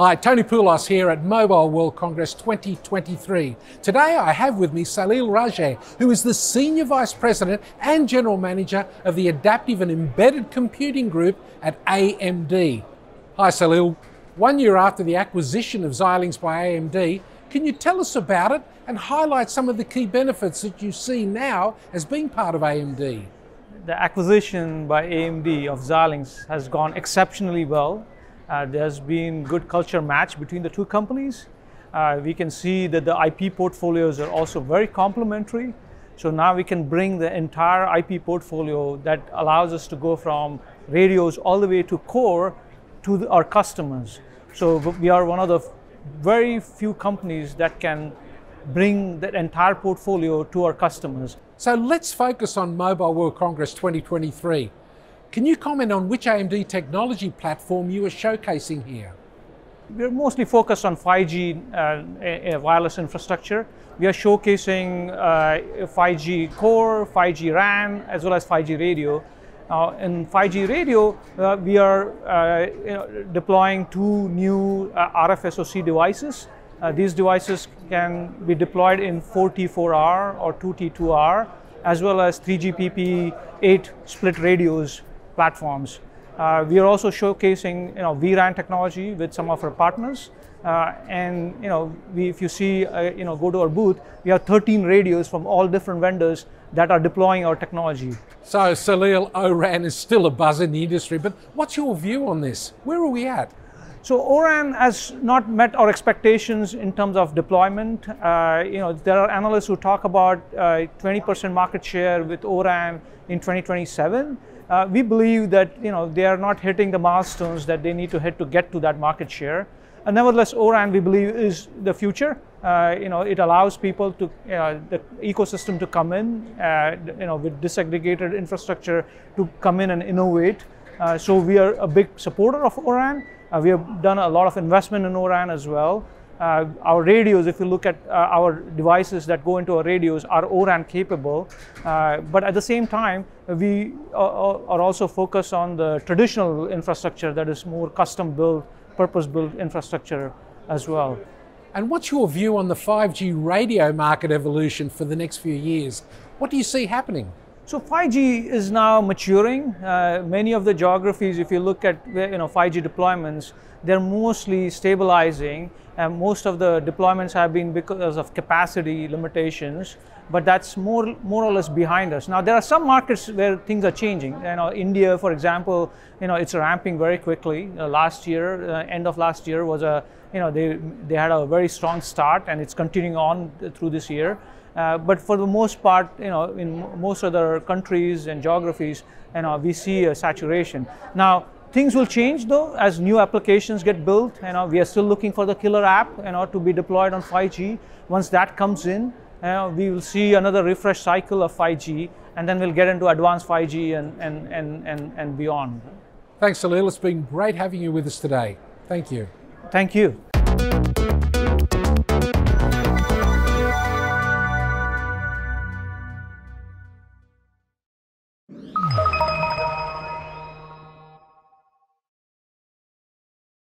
Hi, Tony Poulos here at Mobile World Congress 2023. Today I have with me Salil Raje, who is the Senior Vice President and General Manager of the Adaptive and Embedded Computing Group at AMD. Hi Salil, one year after the acquisition of Xilinx by AMD, can you tell us about it and highlight some of the key benefits that you see now as being part of AMD? The acquisition by AMD of Xilinx has gone exceptionally well there's been good culture match between the two companies. Uh, we can see that the IP portfolios are also very complementary. So now we can bring the entire IP portfolio that allows us to go from radios all the way to core to the, our customers. So we are one of the very few companies that can bring that entire portfolio to our customers. So let's focus on Mobile World Congress 2023. Can you comment on which AMD technology platform you are showcasing here? We're mostly focused on 5G uh, wireless infrastructure. We are showcasing uh, 5G core, 5G RAN, as well as 5G radio. Uh, in 5G radio, uh, we are uh, deploying two new uh, RF SoC devices. these devices can be deployed in 4T4R or 2T2R, as well as 3GPP 8 split radios platforms. Uh, we are also showcasing you know, vRAN technology with some of our partners. Uh, and you know, we, if you see, uh, you know, go to our booth, we have 13 radios from all different vendors that are deploying our technology. So Salil, ORAN is still a buzz in the industry, but what's your view on this? Where are we at? So ORAN has not met our expectations in terms of deployment. Uh, you know, there are analysts who talk about 20% uh, market share with ORAN in 2027 uh, we believe that you know they are not hitting the milestones that they need to hit to get to that market share. And nevertheless, ORAN we believe is the future. Uh, you know, it allows people to uh, the ecosystem to come in, uh, you know, with disaggregated infrastructure to come in and innovate. Uh, so we are a big supporter of ORAN. Uh, we have done a lot of investment in ORAN as well. Uh, our radios, if you look at uh, our devices that go into our radios, are ORAN capable. Uh, but at the same time, we are also focused on the traditional infrastructure that is more custom built, purpose built infrastructure as well. And what's your view on the 5G radio market evolution for the next few years? What do you see happening? So 5G is now maturing. Uh, many of the geographies, if you look at you know 5G deployments, they're mostly stabilizing and most of the deployments have been because of capacity limitations, but that's more, more or less behind us. Now, there are some markets where things are changing. You know, India, for example, you know, it's ramping very quickly. Uh, last year, uh, end of last year was a, you know, they, they had a very strong start and it's continuing on through this year. Uh, but for the most part, you know, in most other countries and geographies, you know, we see a saturation. Now, Things will change though as new applications get built. You know, we are still looking for the killer app you know, to be deployed on 5G. Once that comes in, you know, we will see another refresh cycle of 5G and then we'll get into advanced 5G and, and, and, and, and beyond. Thanks, Salil. It's been great having you with us today. Thank you. Thank you.